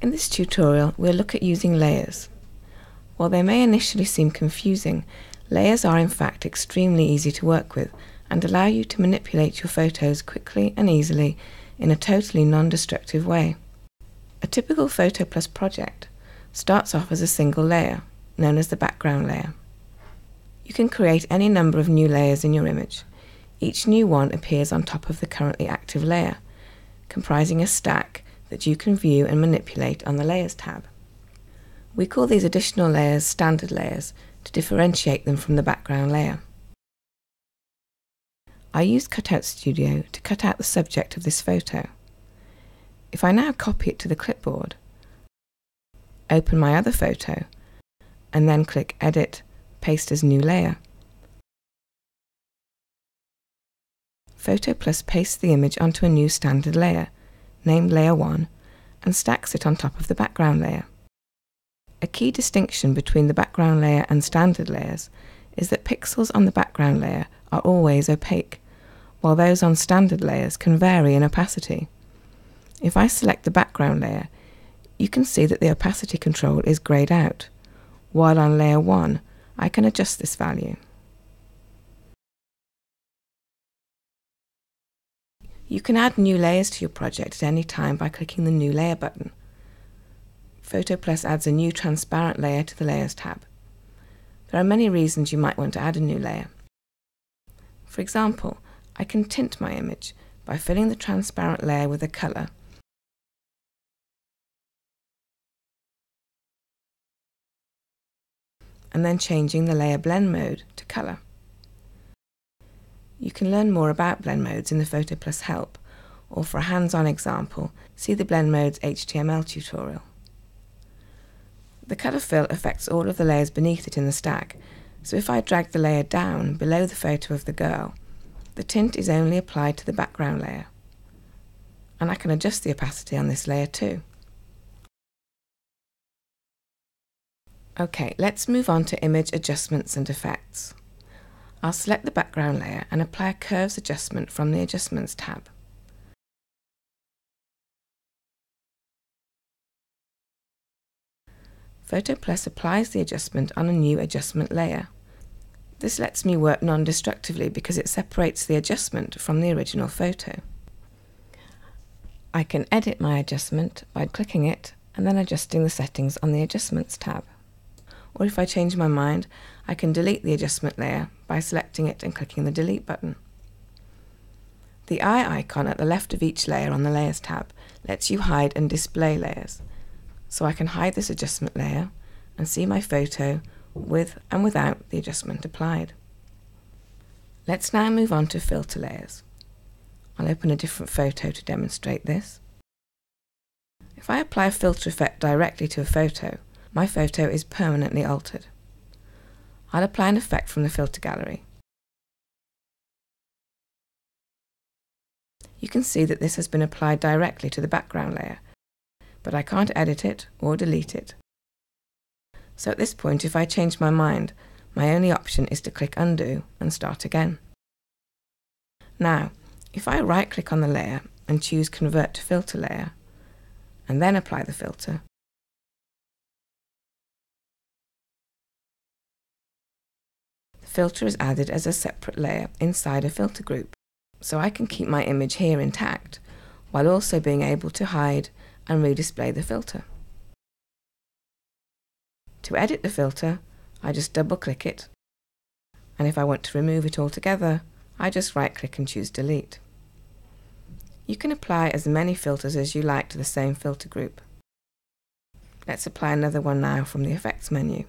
In this tutorial, we'll look at using layers. While they may initially seem confusing, layers are in fact extremely easy to work with and allow you to manipulate your photos quickly and easily in a totally non-destructive way. A typical PhotoPlus project starts off as a single layer, known as the background layer. You can create any number of new layers in your image. Each new one appears on top of the currently active layer, comprising a stack that you can view and manipulate on the Layers tab. We call these additional layers standard layers to differentiate them from the background layer. I use Cutout Studio to cut out the subject of this photo. If I now copy it to the clipboard, open my other photo, and then click Edit, Paste as New Layer, PhotoPlus pastes the image onto a new standard layer, named Layer 1, and stacks it on top of the background layer. A key distinction between the background layer and standard layers is that pixels on the background layer are always opaque, while those on standard layers can vary in opacity. If I select the background layer, you can see that the opacity control is greyed out, while on layer 1 I can adjust this value. You can add new layers to your project at any time by clicking the New Layer button. PhotoPlus adds a new transparent layer to the Layers tab. There are many reasons you might want to add a new layer. For example, I can tint my image by filling the transparent layer with a colour and then changing the layer blend mode to colour. You can learn more about blend modes in the PhotoPlus help, or for a hands-on example, see the blend modes HTML tutorial. The colour fill affects all of the layers beneath it in the stack, so if I drag the layer down below the photo of the girl, the tint is only applied to the background layer. And I can adjust the opacity on this layer too. Okay, let's move on to image adjustments and effects. I'll select the background layer and apply a curves adjustment from the Adjustments tab. PhotoPlus applies the adjustment on a new adjustment layer. This lets me work non-destructively because it separates the adjustment from the original photo. I can edit my adjustment by clicking it and then adjusting the settings on the Adjustments tab or if I change my mind, I can delete the adjustment layer by selecting it and clicking the delete button. The eye icon at the left of each layer on the Layers tab lets you hide and display layers. So I can hide this adjustment layer and see my photo with and without the adjustment applied. Let's now move on to filter layers. I'll open a different photo to demonstrate this. If I apply a filter effect directly to a photo, my photo is permanently altered. I'll apply an effect from the filter gallery. You can see that this has been applied directly to the background layer, but I can't edit it or delete it. So at this point, if I change my mind, my only option is to click undo and start again. Now, if I right click on the layer and choose convert to filter layer, and then apply the filter, filter is added as a separate layer inside a filter group, so I can keep my image here intact, while also being able to hide and redisplay the filter. To edit the filter, I just double click it, and if I want to remove it altogether, I just right click and choose delete. You can apply as many filters as you like to the same filter group. Let's apply another one now from the effects menu.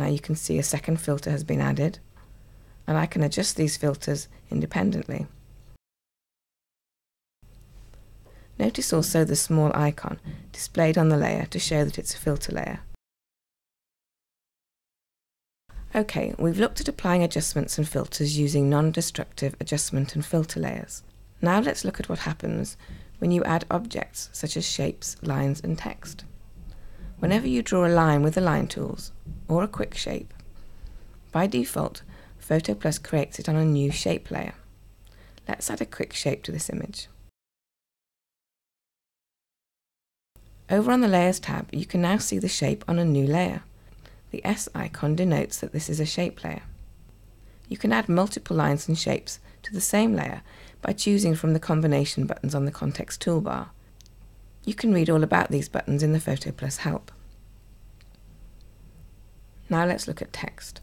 Now you can see a second filter has been added and I can adjust these filters independently. Notice also the small icon displayed on the layer to show that it's a filter layer. Okay, we've looked at applying adjustments and filters using non-destructive adjustment and filter layers. Now let's look at what happens when you add objects such as shapes, lines and text. Whenever you draw a line with the line tools, or a quick shape, by default, PhotoPlus creates it on a new shape layer. Let's add a quick shape to this image. Over on the Layers tab, you can now see the shape on a new layer. The S icon denotes that this is a shape layer. You can add multiple lines and shapes to the same layer by choosing from the combination buttons on the context toolbar. You can read all about these buttons in the PhotoPlus help. Now let's look at text.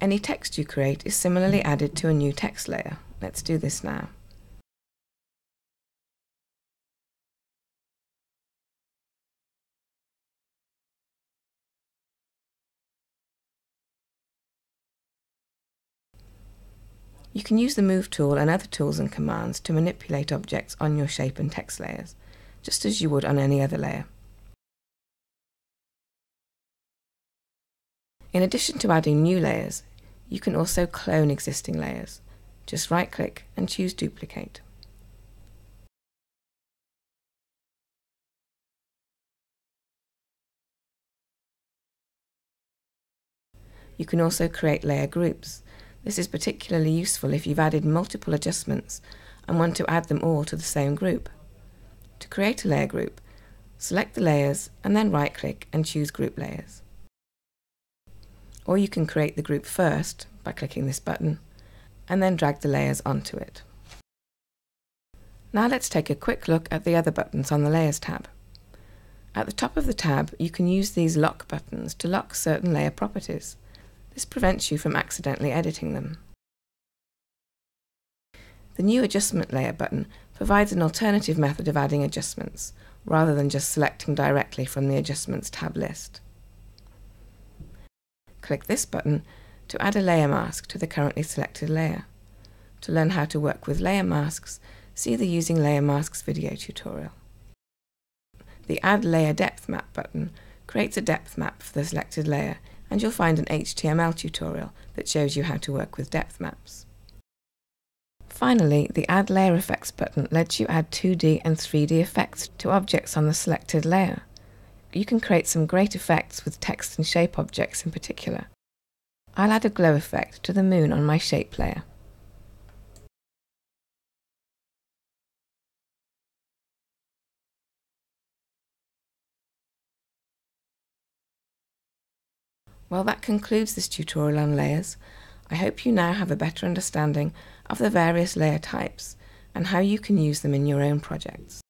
Any text you create is similarly added to a new text layer. Let's do this now. You can use the Move tool and other tools and commands to manipulate objects on your shape and text layers, just as you would on any other layer. In addition to adding new layers, you can also clone existing layers. Just right click and choose Duplicate. You can also create layer groups. This is particularly useful if you've added multiple adjustments and want to add them all to the same group. To create a layer group, select the layers and then right click and choose Group Layers. Or you can create the group first by clicking this button and then drag the layers onto it. Now let's take a quick look at the other buttons on the Layers tab. At the top of the tab, you can use these lock buttons to lock certain layer properties. This prevents you from accidentally editing them. The New Adjustment Layer button provides an alternative method of adding adjustments, rather than just selecting directly from the Adjustments tab list. Click this button to add a layer mask to the currently selected layer. To learn how to work with layer masks, see the Using Layer Masks video tutorial. The Add Layer Depth Map button creates a depth map for the selected layer and you'll find an HTML tutorial that shows you how to work with depth maps. Finally, the Add Layer Effects button lets you add 2D and 3D effects to objects on the selected layer you can create some great effects with text and shape objects in particular. I'll add a glow effect to the moon on my shape layer. Well, that concludes this tutorial on layers. I hope you now have a better understanding of the various layer types and how you can use them in your own projects.